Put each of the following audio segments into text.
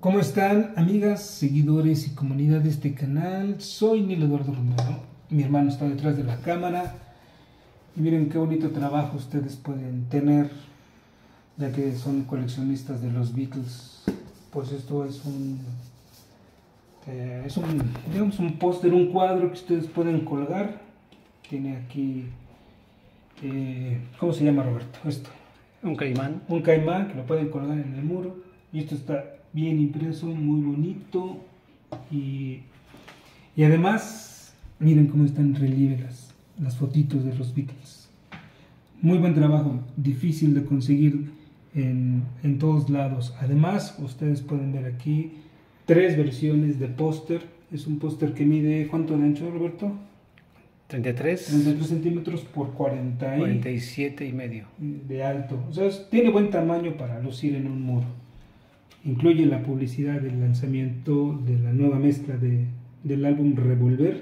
¿Cómo están, amigas, seguidores y comunidad de este canal? Soy Nilo Eduardo Romero. Mi hermano está detrás de la cámara. Y miren qué bonito trabajo ustedes pueden tener, ya que son coleccionistas de los Beatles. Pues esto es un, eh, es un, digamos, un póster, un cuadro que ustedes pueden colgar. Tiene aquí, eh, ¿cómo se llama Roberto? Esto. Un caimán. Un caimán que lo pueden colgar en el muro. Y esto está bien impreso, muy bonito. Y, y además, miren cómo están relieve las, las fotitos de los Beatles. Muy buen trabajo, difícil de conseguir en, en todos lados. Además, ustedes pueden ver aquí tres versiones de póster. Es un póster que mide, ¿cuánto de ancho, Roberto? 33. 33 centímetros por 40 y 47 y medio. de alto. O sea, tiene buen tamaño para lucir en un muro. Incluye la publicidad del lanzamiento de la nueva mezcla de, del álbum Revolver.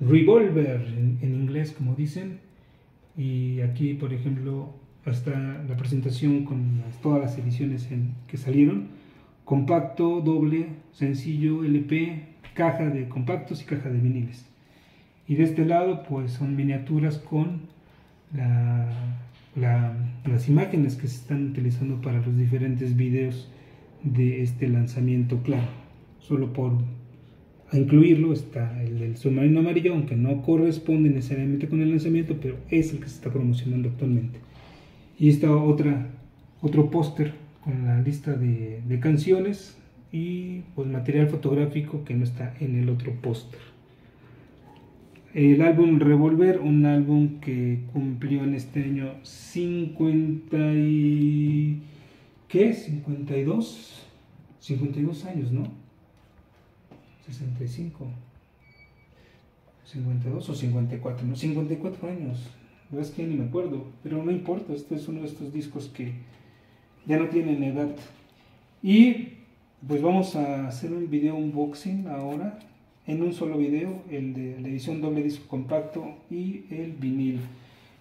Revolver en, en inglés, como dicen. Y aquí, por ejemplo, está la presentación con las- todas las ediciones en- que salieron. Compacto, doble, sencillo, LP, caja de compactos y caja de viniles. Y de este lado, pues son miniaturas con la- la- las imágenes que se están utilizando para los diferentes videos de este lanzamiento. Claro, solo por incluirlo está el del submarino amarillo, aunque no corresponde necesariamente con el lanzamiento, pero es el que se está promocionando actualmente. Y esta otra, otro póster con la lista de, de canciones y pues material fotográfico que no está en el otro póster. El álbum Revolver, un álbum que cumplió en este año 50 y... ¿Qué? 52. 52 años, ¿no? 65. 52 o 54, no, 54 años. La verdad es que ni me acuerdo, pero no importa, este es uno de estos discos que ya no tienen edad. Y pues vamos a hacer un video unboxing ahora en un solo video, el de la edición doble disco compacto y el vinil.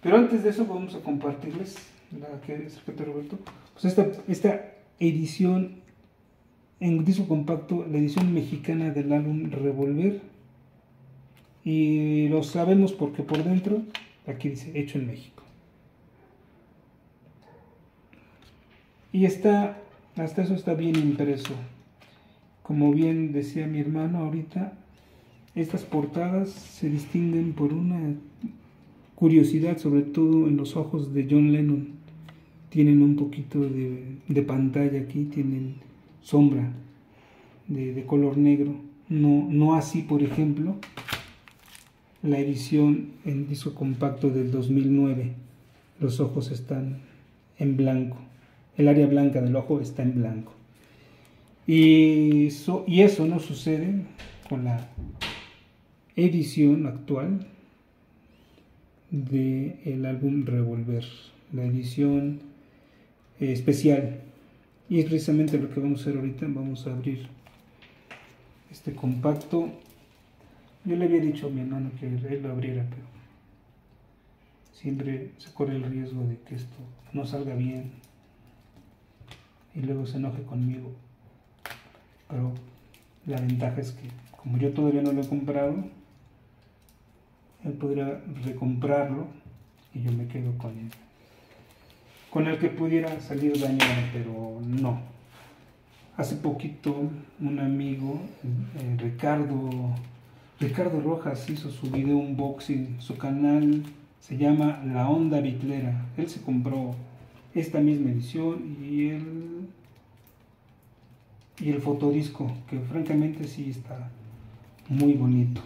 Pero antes de eso vamos a compartirles, la que es Roberto, pues esta, esta edición en disco compacto, la edición mexicana del álbum Revolver. Y lo sabemos porque por dentro, aquí dice hecho en México. Y está, hasta eso está bien impreso. Como bien decía mi hermano ahorita, estas portadas se distinguen por una curiosidad, sobre todo en los ojos de John Lennon. Tienen un poquito de, pantalla aquí, tienen sombra de, de color negro. No, no así, por ejemplo, la edición en disco compacto del 2009. Los ojos están en blanco. El área blanca del ojo está en blanco. Y eso, y eso no sucede con la edición actual del álbum Revolver, la edición eh, especial. Y es precisamente lo que vamos a hacer ahorita. Vamos a abrir este compacto. Yo le había dicho a mi hermano que él lo abriera, pero siempre se corre el riesgo de que esto no salga bien y luego se enoje conmigo. Pero la ventaja es que como yo todavía no lo he comprado, él podría recomprarlo y yo me quedo con él. Con el que pudiera salir dañado, pero no. Hace poquito un amigo, eh, Ricardo, Ricardo Rojas, hizo su video unboxing. Su canal se llama La Onda Bitlera. Él se compró esta misma edición y el, y el fotodisco, que francamente sí está muy bonito.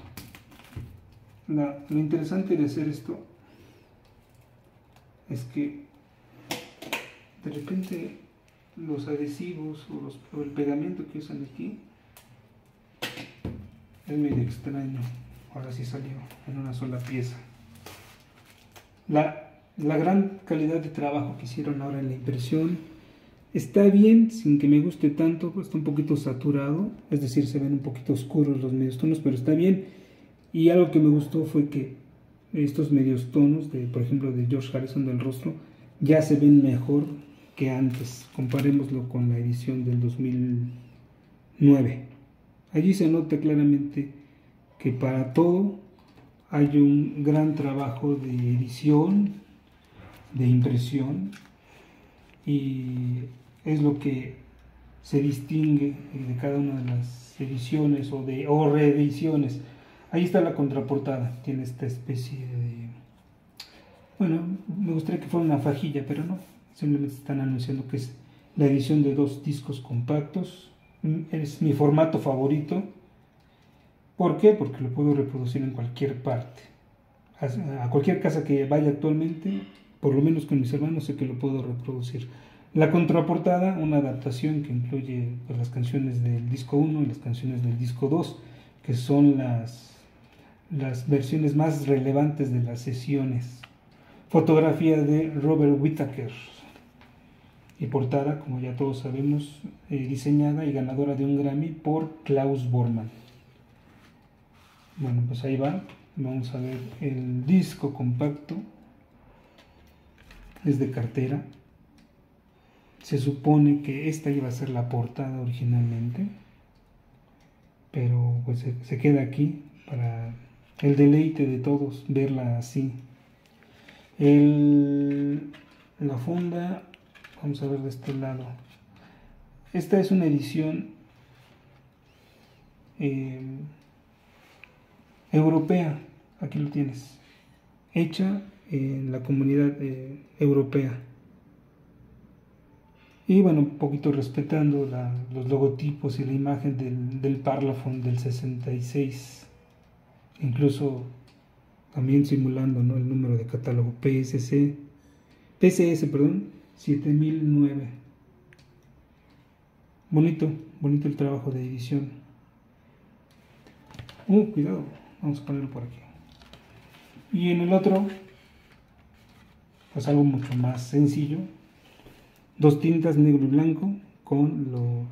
La- lo interesante de hacer esto es que de repente los adhesivos o, los- o el pegamento que usan aquí es medio extraño. Ahora sí salió en una sola pieza. La, la gran calidad de trabajo que hicieron ahora en la impresión está bien, sin que me guste tanto, pues está un poquito saturado, es decir, se ven un poquito oscuros los medios tonos, pero está bien. Y algo que me gustó fue que estos medios tonos, de, por ejemplo, de George Harrison del rostro, ya se ven mejor que antes. Comparémoslo con la edición del 2009 9. Allí se nota claramente que para todo hay un gran trabajo de edición, de impresión, y es lo que se distingue de cada una de las ediciones o, de, o reediciones. Ahí está la contraportada, tiene esta especie de... Bueno, me gustaría que fuera una fajilla, pero no, simplemente están anunciando que es la edición de dos discos compactos. Es mi formato favorito. ¿Por qué? Porque lo puedo reproducir en cualquier parte. A cualquier casa que vaya actualmente, por lo menos con mis hermanos, sé que lo puedo reproducir. La contraportada, una adaptación que incluye pues, las canciones del disco 1 y las canciones del disco 2, que son las, las versiones más relevantes de las sesiones. Fotografía de Robert Whittaker. Y portada, como ya todos sabemos, eh, diseñada y ganadora de un Grammy por Klaus Bormann. Bueno, pues ahí va. Vamos a ver el disco compacto. Es de cartera. Se supone que esta iba a ser la portada originalmente. Pero pues se, queda aquí para el deleite de todos verla así. la funda, vamos a ver de este lado. Esta es una edición eh, europea, aquí lo tienes, hecha en la comunidad eh, europea. Y bueno, un poquito respetando los logotipos y la imagen del, del Parlophone del 66, incluso también simulando ¿no? el número de catálogo PSC, PCS, perdón, 7009. Bonito, bonito el trabajo de edición. Uh, cuidado. Vamos a ponerlo por aquí. Y en el otro, pues algo mucho más sencillo. Dos tintas negro y blanco con los,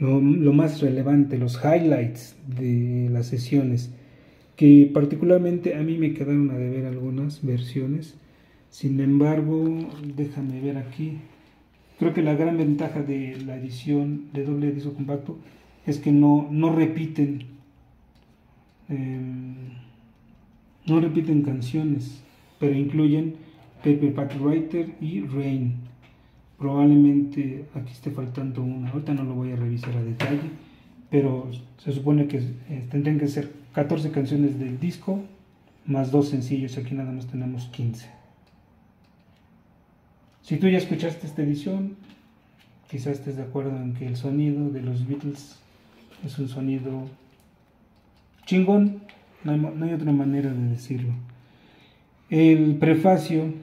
lo, más relevante, los highlights de las sesiones, que particularmente a mí me quedaron a deber algunas versiones. Sin embargo, déjame ver aquí. Creo que la gran ventaja de la edición de doble disco compacto es que no, no repiten Em, no repiten canciones, pero incluyen Paper Pack Writer y Rain. Probablemente aquí esté faltando una, ahorita no lo voy a revisar a detalle, pero se supone que eh, tendrían que ser 14 canciones del disco más dos sencillos, aquí nada más tenemos 15. Si tú ya escuchaste esta edición, quizás estés de acuerdo en que el sonido de los Beatles es un sonido chingón, no hay, otra manera de decirlo. El prefacio,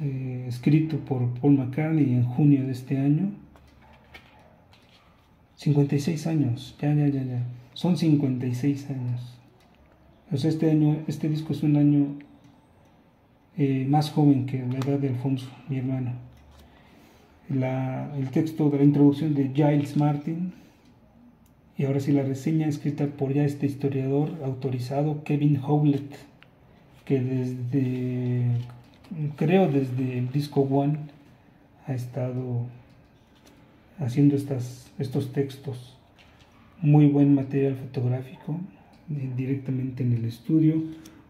eh, escrito por Paul McCartney en junio de este año, 56 años, ya, ya, ya, ya, son 56 años. este año, este disco es un año eh, más joven que la edad de Alfonso, mi hermano. el texto de la introducción de Giles Martin y ahora sí la reseña escrita por ya este historiador autorizado, Kevin Howlett, que desde, creo desde el disco One, ha estado haciendo estas, estos textos. Muy buen material fotográfico, eh, directamente en el estudio.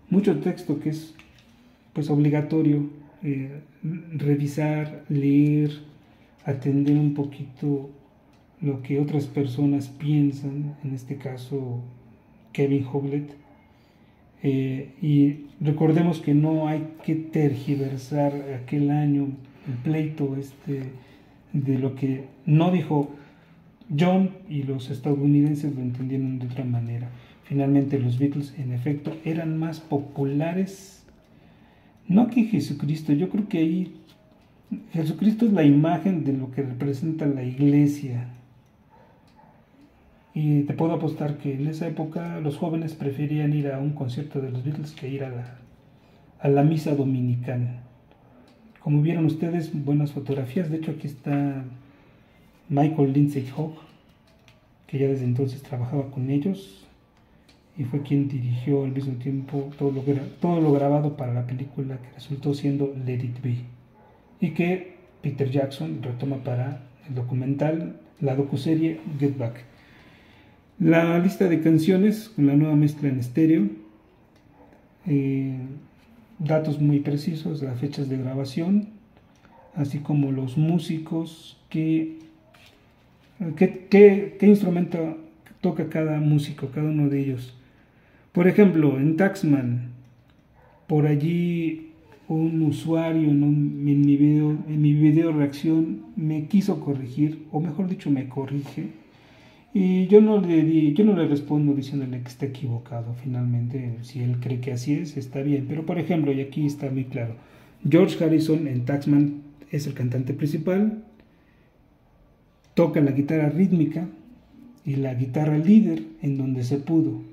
Mucho texto que es pues obligatorio eh, revisar, leer, atender un poquito lo que otras personas piensan, en este caso Kevin Hoblet. Eh, y recordemos que no hay que tergiversar aquel año, el pleito este, de lo que no dijo John y los estadounidenses lo entendieron de otra manera. Finalmente los Beatles en efecto eran más populares, no que Jesucristo, yo creo que ahí Jesucristo es la imagen de lo que representa la iglesia, y te puedo apostar que en esa época los jóvenes preferían ir a un concierto de los Beatles que ir a la, a la misa dominical. Como vieron ustedes, buenas fotografías. De hecho, aquí está Michael Lindsay Hogg, que ya desde entonces trabajaba con ellos y fue quien dirigió al mismo tiempo todo lo, todo lo grabado para la película que resultó siendo Let It Be y que Peter Jackson retoma para el documental, la docuserie Get Back. La lista de canciones con la nueva mezcla en estéreo, eh, datos muy precisos, las fechas de grabación, así como los músicos, qué, qué, qué instrumento toca cada músico, cada uno de ellos. Por ejemplo, en Taxman, por allí un usuario en, mi video, en mi video reacción me quiso corregir, o mejor dicho, me corrige, y yo no le di, yo no le respondo diciéndole que está equivocado. Finalmente, si él cree que así es, está bien. Pero por ejemplo, y aquí está muy claro, George Harrison en Taxman es el cantante principal, toca la guitarra rítmica y la guitarra líder en donde se pudo.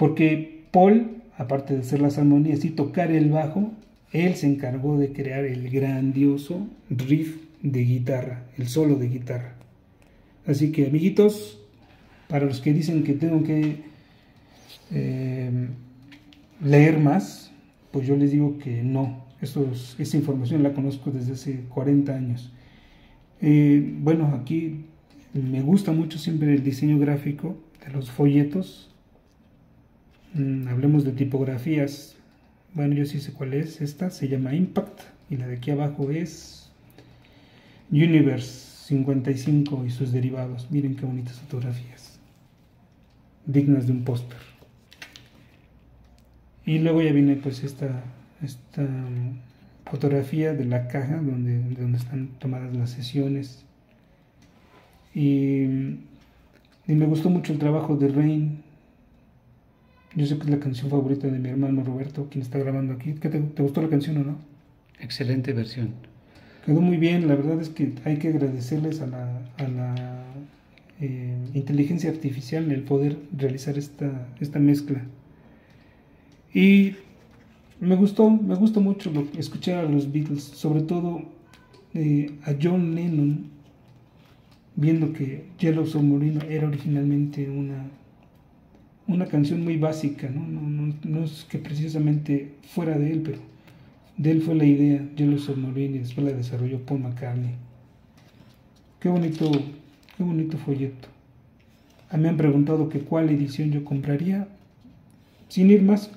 Porque Paul, aparte de hacer las armonías y tocar el bajo, él se encargó de crear el grandioso riff de guitarra, el solo de guitarra. Así que amiguitos, para los que dicen que tengo que eh, leer más, pues yo les digo que no. esa información la conozco desde hace 40 años. Eh, bueno, aquí me gusta mucho siempre el diseño gráfico de los folletos. Mm, hablemos de tipografías. Bueno, yo sí sé cuál es. Esta se llama Impact y la de aquí abajo es Universe 55 y sus derivados. Miren qué bonitas fotografías. Dignas de un póster. Y luego ya viene pues esta, esta fotografía de la caja donde, donde están tomadas las sesiones. Y, y, me gustó mucho el trabajo de Rain. Yo sé que es la canción favorita de mi hermano Roberto, quien está grabando aquí. ¿Qué te, te gustó la canción o no? Excelente versión. Quedó muy bien, la verdad es que hay que agradecerles a la, a la eh, inteligencia artificial el poder realizar esta, esta mezcla. Y me gustó, me gustó mucho lo, escuchar a los Beatles, sobre todo eh, a John Lennon, viendo que Yellow Submarine era originalmente una, una canción muy básica, ¿no? No, no, no es que precisamente fuera de él, pero de él fue la idea, Yellow Submarine, y después la desarrolló Paul McCartney. Qué bonito, qué bonito folleto. A mí me han preguntado que cuál edición yo compraría. Sin ir más,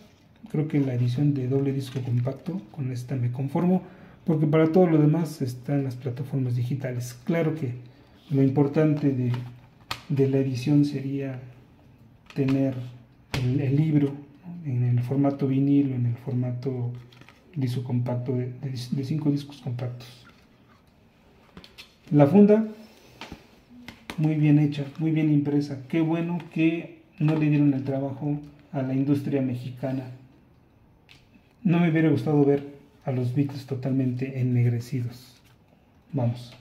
creo que la edición de doble disco compacto, con esta me conformo, porque para todo lo demás están las plataformas digitales. Claro que lo importante de, de la edición sería tener el, libro en el formato vinilo, en el formato disco compacto de, de, cinco discos compactos. La funda, muy bien hecha, muy bien impresa. Qué bueno que no le dieron el trabajo a la industria mexicana. No me hubiera gustado ver a los Beatles totalmente ennegrecidos. Vamos.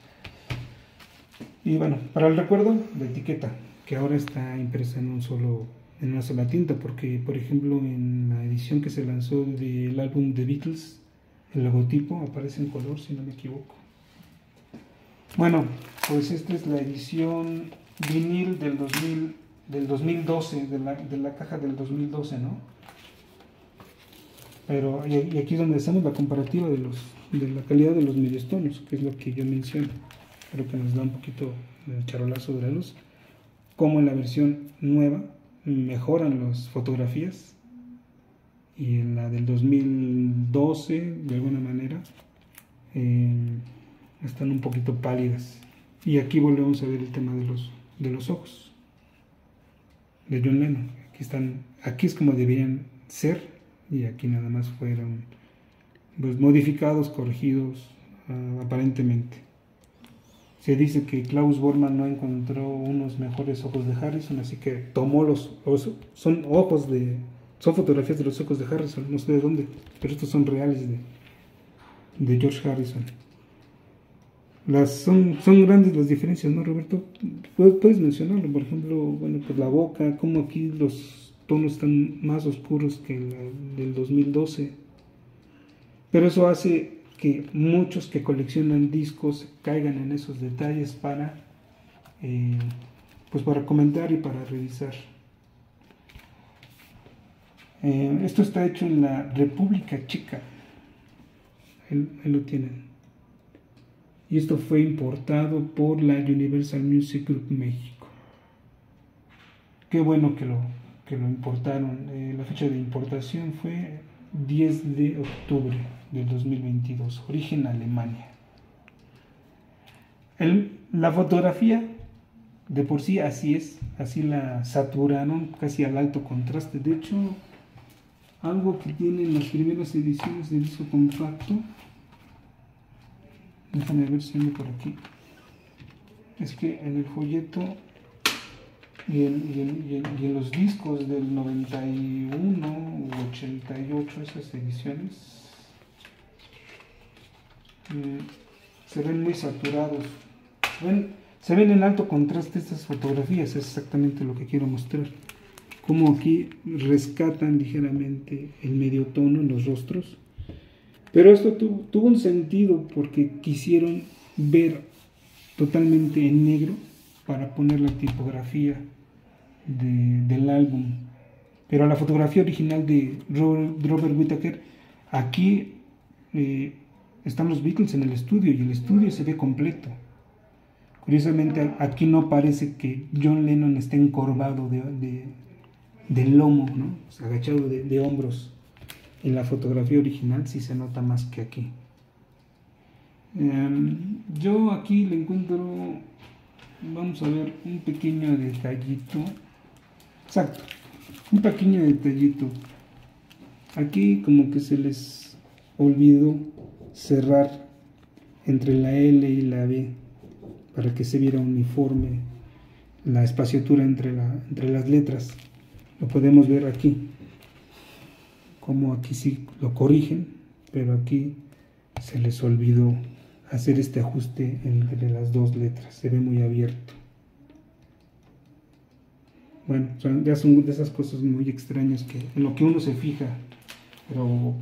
Y bueno, para el recuerdo, la etiqueta, que ahora está impresa en un solo en una sola tinta, porque por ejemplo en la edición que se lanzó del álbum The Beatles, el logotipo aparece en color, si no me equivoco. Bueno, pues esta es la edición vinil del, 2000, del 2012, de la, de la caja del 2012, ¿no? Pero y aquí es donde hacemos la comparativa de, los, de la calidad de los mediostonos, que es lo que yo menciono. Creo que nos da un poquito el charolazo de la luz. Como en la versión nueva mejoran las fotografías y en la del 2012 de alguna manera eh, están un poquito pálidas. Y aquí volvemos a ver el tema de los de los ojos de John Lennon. Aquí están aquí es como deberían ser y aquí nada más fueron pues, modificados corregidos uh, aparentemente se dice que Klaus Bormann no encontró unos mejores ojos de Harrison, así que tomó los, son ojos de, son fotografías de los ojos de Harrison, no sé de dónde, pero estos son reales de, de George Harrison. Las, son, son grandes las diferencias, ¿no, Roberto? Puedes mencionarlo, por ejemplo, bueno, pues la boca, como aquí los tonos están más oscuros que el del 2012. Pero eso hace que muchos que coleccionan discos caigan en esos detalles para, eh, pues para comentar y para revisar. Eh, esto está hecho en la República Chica. Ahí, lo tienen. y esto fue importado por la Universal Music Group México. Qué bueno que lo, que lo importaron. Eh, la fecha de importación fue 10 de octubre del 2022, origen Alemania. La fotografía de por sí así es, así la saturaron casi al alto contraste. De hecho, algo que tienen las primeras ediciones del disco compacto, déjame ver si por aquí, es que en el folleto y en, los discos del 91 u 88, esas ediciones, se ven muy saturados. se ven en alto contraste estas fotografías, es exactamente lo que quiero mostrar. Como aquí rescatan ligeramente el medio tono en los rostros. Pero esto tuvo un sentido porque quisieron ver totalmente en negro para poner la tipografía del álbum. Pero la fotografía original de Robert, Whittaker, aquí eh, están los Beatles en el estudio y el estudio se ve completo. Curiosamente aquí no parece que John Lennon esté encorvado de, de, lomo, ¿no? agachado de, hombros. En la fotografía original sí se nota más que aquí. Em, yo aquí le encuentro, vamos a ver, un pequeño detallito Exacto. Un pequeño detallito. Aquí como que se les olvidó cerrar entre la L y la B para que se viera uniforme la espaciatura entre, la, entre las letras. Lo podemos ver aquí. Como aquí sí lo corrigen, pero aquí se les olvidó hacer este ajuste entre las dos letras. Se ve muy abierto. Bueno, ya son de esas cosas muy extrañas que en lo que uno se fija, pero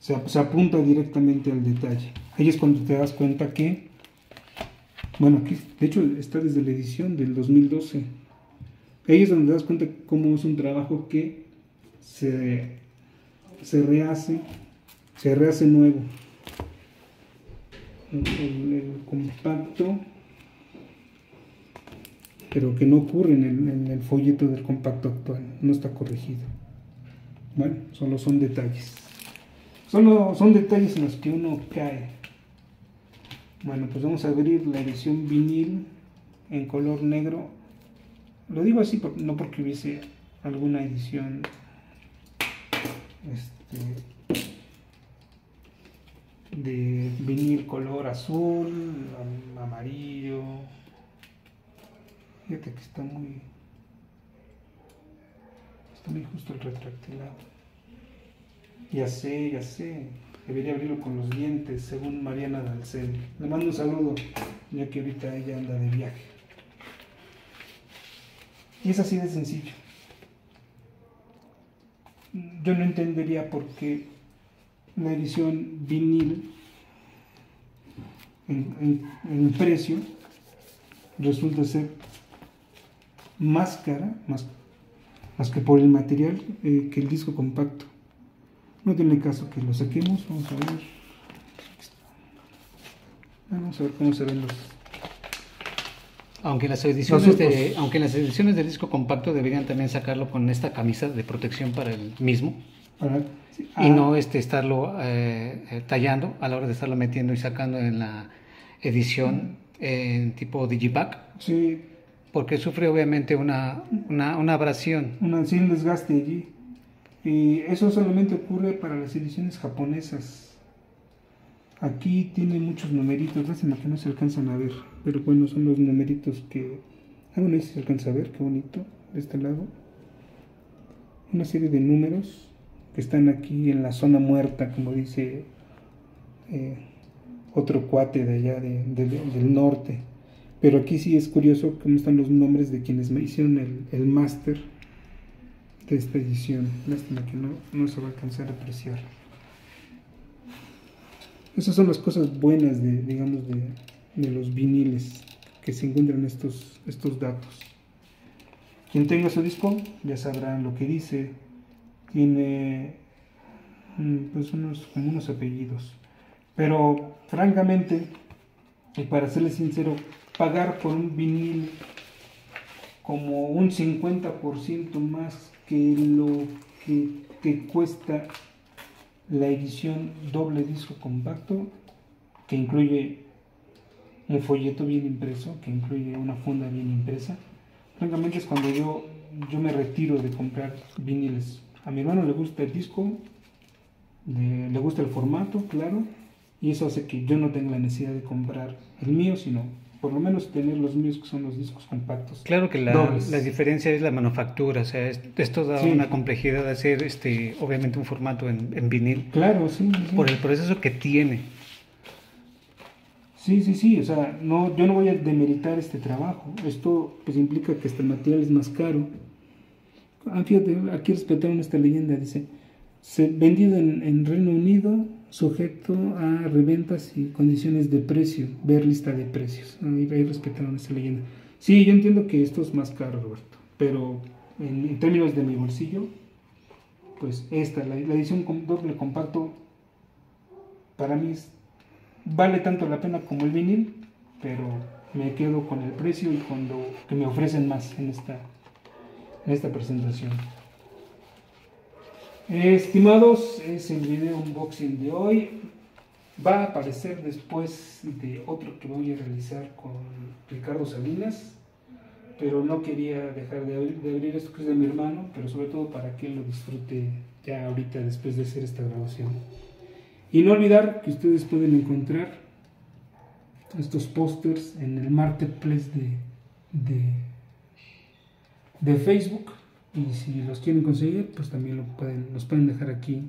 se, apunta directamente al detalle. Ahí es cuando te das cuenta que, bueno, aquí de hecho está desde la edición del 2012. Ahí es donde te das cuenta cómo es un trabajo que se, se rehace, se rehace nuevo. el compacto pero que no ocurre en el, folleto del compacto actual, no está corregido. Bueno, solo son detalles. Solo son detalles en los que uno cae. Bueno, pues vamos a abrir la edición vinil en color negro. Lo digo así no porque hubiese alguna edición este, de vinil color azul, amarillo, Fíjate que está muy. Está muy justo el retractilado. Ya sé, ya sé. Debería abrirlo con los dientes, según Mariana Dalcel. Le mando un saludo, ya que ahorita ella anda de viaje. Y es así de sencillo. Yo no entendería por qué la edición vinil en precio resulta ser más cara, más, más que por el material, eh, que el disco compacto. No tiene caso que lo saquemos, vamos a ver. Vamos a ver cómo se ven los... Aunque las, ediciones de, aunque las ediciones del disco compacto deberían también sacarlo con esta camisa de protección para el mismo. y ah. no este, estarlo eh, eh, tallando a la hora de estarlo metiendo y sacando en la edición en tipo digipack. Sí, porque sufre obviamente una, una, abrasión. Una, sí, un desgaste allí. Y eso solamente ocurre para las ediciones japonesas. Aquí tiene muchos numeritos, lástima que no se alcanzan a ver, pero bueno, son los numeritos que... Ah, bueno, ahí se alcanza a ver, qué bonito, de este lado. Una serie de números que están aquí en la zona muerta, como dice eh, otro cuate de allá del norte. Pero aquí sí es curioso cómo están los nombres de quienes me hicieron el, el máster esta edición. Lástima que no, no se va a alcanzar a apreciar. Esas son las cosas buenas de, digamos, de, de los viniles que se encuentran estos, estos datos. Quien tenga su disco ya sabrá lo que dice. Tiene mm, pues unos, unos apellidos. Pero francamente Y para serles sincero, pagar por un vinil como un 50% más que lo que, que cuesta la edición doble disco compacto, que incluye un folleto bien impreso, que incluye una funda bien impresa. Francamente es cuando yo, yo me retiro de comprar viniles. A mi hermano le gusta el disco, le gusta el formato, claro, y eso hace que yo no tenga la necesidad de comprar el mío, sino por lo menos tener los míos que son los discos compactos. Claro que la, la diferencia es la manufactura, o sea, esto da una complejidad de hacer este, obviamente un formato en, en vinil. Claro, sí, Por el proceso que tiene. Sí, sí, sí, o sea, no, yo no voy a demeritar este trabajo. Esto pues implica que este material es más caro. Ah, fíjate, aquí respetaron esta leyenda, dice, vendido en, Reino Unido, sujeto a reventas y condiciones de precio, ver lista de precios. Ahí, respetaron esta leyenda. Sí, yo entiendo que esto es más caro, Roberto, pero en, términos de mi bolsillo, pues esta, la, la edición doble compacto, para mí vale tanto la pena como el vinil, pero me quedo con el precio y con lo que me ofrecen más en esta, en esta presentación. Estimados, es el video unboxing de hoy. Va a aparecer después de otro que voy a realizar con Ricardo Salinas, pero no quería dejar de abrir, esto que es de mi hermano, pero sobre todo para que lo disfrute ya ahorita después de hacer esta grabación. Y no olvidar que ustedes pueden encontrar estos pósters en el marketplace de, de, de Facebook y si los quieren conseguir, pues también lo pueden, los pueden dejar aquí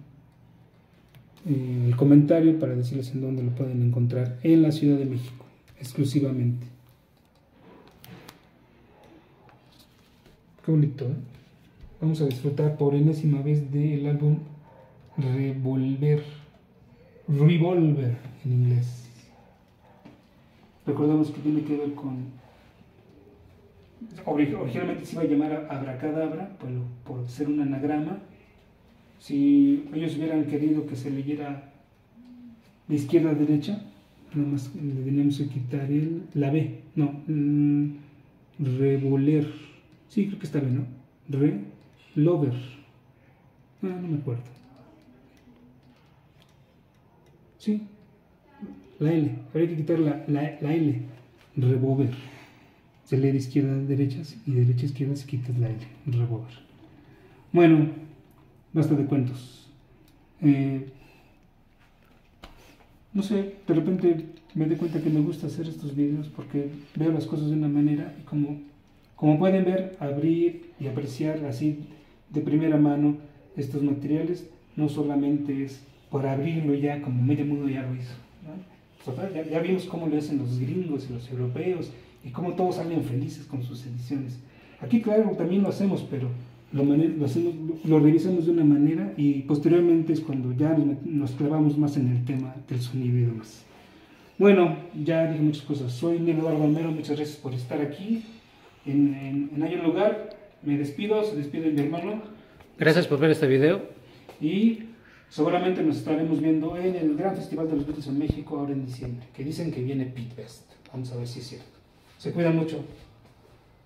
en el comentario para decirles en dónde lo pueden encontrar en la Ciudad de México, exclusivamente. Qué bonito, ¿eh? Vamos a disfrutar por enésima vez del álbum Revolver, Revolver en inglés. Recordemos que tiene que ver con originalmente se iba a llamar Abracadabra, por, por ser un anagrama. Si ellos hubieran querido que se leyera de izquierda a derecha, nada más le teníamos que quitar el, la B, no, mm, revoler, sí, creo que está bien, ¿no? Relover, ah, no me acuerdo. Sí, la L, habría que quitar la, la, la L, revolver de izquierda a derecha y de derecha izquierda se quita la L, revólver. Bueno, basta de cuentos. Eh, no sé, de repente me doy cuenta que me gusta hacer estos videos porque veo las cosas de una manera y como, como pueden ver, abrir y apreciar así de primera mano estos materiales no solamente es por abrirlo ya como medio mundo ya lo hizo. Pues, ya, ya vimos cómo lo hacen los gringos y los europeos y cómo todos salen felices con sus ediciones. Aquí, claro, también lo hacemos, pero lo, lo, hacemos, lo revisamos de una manera y posteriormente es cuando ya nos, clavamos más en el tema del sonido y demás. Bueno, ya dije muchas cosas. Soy Nilo Eduardo Almero, muchas gracias por estar aquí en, en, en un lugar. Me despido, se despide mi hermano. Gracias por ver este video. Y seguramente nos estaremos viendo en el Gran Festival de los Beatles en México ahora en diciembre, que dicen que viene Pete Best. Vamos a ver si es cierto. Se cuidan mucho.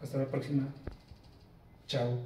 Hasta la próxima. Chao.